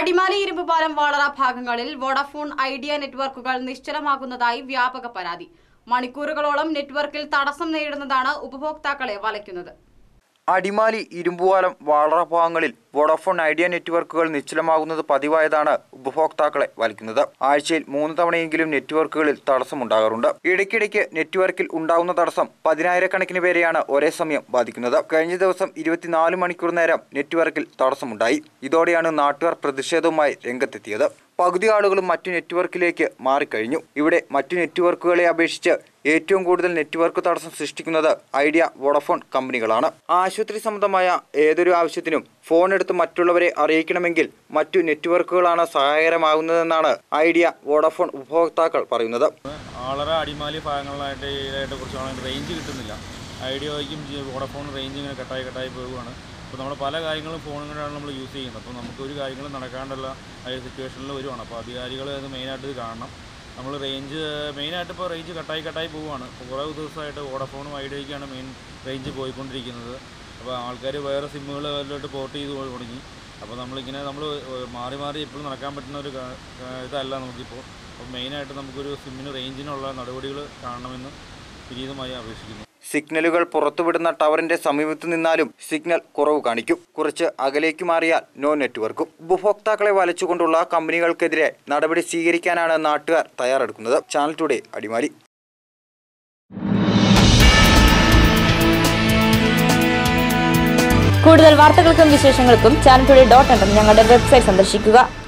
അടിമാലി ഇരുമ്പുപാലം വാളറ ഭാഗങ്ങളിൽ Vodafone idea നെറ്റ്വർക്കുകൾ നിശ്ചലമാകുന്നതായി വ്യാപക പരാതി. മണിക്കൂറുകളോളം നെറ്റ്വർക്കിൽ തടസ്സം നേരിടുന്നതാണ് ഉപഭോക്താക്കളെ വലയ്ക്കുന്നത്. അടിമാലി ഇരുമ്പുവാലം വാളറ ഭാഗങ്ങളിൽ വോഡഫോൺ ഐഡിയ നെറ്റ്വർക്കുകൾ നിശ്ചലമാകുന്നത് പതിവായതാണ് ഉപഭോക്താക്കളെ വലിക്കുന്നത്. ആഴ്ചയിൽ മൂന്ന് തവണയെങ്കിലും നെറ്റ്വർക്കുകളിൽ തടസ്സമുണ്ടാകാറുണ്ട് ഇടയ്ക്കിടയ്ക്ക് നെറ്റ്വർക്കിൽ ഉണ്ടാകുന്ന തടസ്സം പതിനായിരക്കണക്കിന് പേരെയാണ് ഒരേ സമയം ബാധിക്കുന്നത്. കഴിഞ്ഞ ദിവസം ഇരുപത്തിനാല് മണിക്കൂർ നേരം നെറ്റ്വർക്കിൽ തടസ്സമുണ്ടായി. ഇതോടെയാണ് നാട്ടുകാർ പ്രതിഷേധവുമായി രംഗത്തെത്തിയത്. പകുതി ആളുകളും മറ്റു നെറ്റ്വർക്കിലേക്ക് മാറിക്കഴിഞ്ഞു. ഇവിടെ മറ്റു നെറ്റ്വർക്കുകളെ അപേക്ഷിച്ച് ഏറ്റവും കൂടുതൽ നെറ്റ്വർക്ക് തടസ്സം സൃഷ്ടിക്കുന്നത് ഐഡിയ വോഡഫോൺ കമ്പനികളാണ്. ആശുപത്രി സംബന്ധമായ ഏതൊരു ആവശ്യത്തിനും ഫോൺ എടുത്ത് മറ്റുള്ളവരെ അറിയിക്കണമെങ്കിൽ മറ്റു നെറ്റ്വർക്കുകളാണ് സഹായകരമാകുന്നതെന്നാണ് ഐഡിയ വോഡഫോൺ ഉപഭോക്താക്കൾ പറയുന്നത്. വളരെ അടിമാലി ഭാഗങ്ങളിലായിട്ട് കുറച്ചാണ് റേഞ്ച് കിട്ടുന്നില്ല. ഐഡിയയ്ക്കും വോഡഫോൺ റേഞ്ച് ഇങ്ങനെ കട്ടായി കട്ടായി പോവുകയാണ് അപ്പോൾ നമ്മൾ പല കാര്യങ്ങളും ഫോണുകളാണ് നമ്മൾ യൂസ് ചെയ്യുന്നത്. അപ്പോൾ നമുക്ക് ഒരു കാര്യങ്ങളും നടക്കാണ്ടുള്ള സിറ്റുവേഷനിൽ വരുവാണ്. അപ്പോൾ അധികാരികൾ അത് മെയിനായിട്ട് ഇത് കാണണം. നമ്മൾ റേഞ്ച് മെയിനായിട്ട് ഇപ്പോൾ റേഞ്ച് കട്ടായി കട്ടായി പോവുകയാണ്. ഇപ്പോൾ കുറേ ദിവസമായിട്ട് വോഡഫോണും ഐഡിയയ്ക്കാണ് മെയിൻ റേഞ്ച് പോയിക്കൊണ്ടിരിക്കുന്നത്. അപ്പോൾ ആൾക്കാർ വേറെ സിമ്മുകൾ പോർട്ട് ചെയ്ത് തുടങ്ങി. അപ്പോൾ നമ്മളിങ്ങനെ നമ്മൾ മാറി മാറി എപ്പോഴും നടക്കാൻ പറ്റുന്ന ഒരു ഇതല്ല നമുക്കിപ്പോൾ അപ്പോൾ മെയിനായിട്ട് നമുക്കൊരു സിമ്മിന് റേഞ്ചിനുള്ള നടപടികൾ കാണണമെന്ന് വിനീതമായി അപേക്ഷിക്കുന്നു. സിഗ്നലുകൾ പുറത്തുവിടുന്ന ടവറിന്റെ സമീപത്തു നിന്നാലും സിഗ്നൽ കുറവ് കാണിക്കും. കുറച്ച് അകലേക്ക് മാറിയാൽ നോ നെറ്റ്വർക്കും. ഉപഭോക്താക്കളെ വലച്ചുകൊണ്ടുള്ള കമ്പനികൾക്കെതിരെ നടപടി സ്വീകരിക്കാനാണ് നാട്ടുകാർ തയ്യാറെടുക്കുന്നത്. Channel today Adimali. കൂടുതൽ വാർത്തകൾക്കും വിശേഷങ്ങൾക്കും ചാനൽ ടുഡേ ഡോട്ട് ഞങ്ങളുടെ വെബ്സൈറ്റ് സന്ദർശിക്കുക.